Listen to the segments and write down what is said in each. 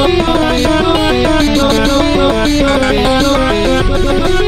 Thank you.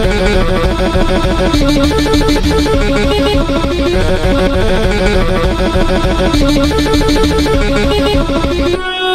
Thank you.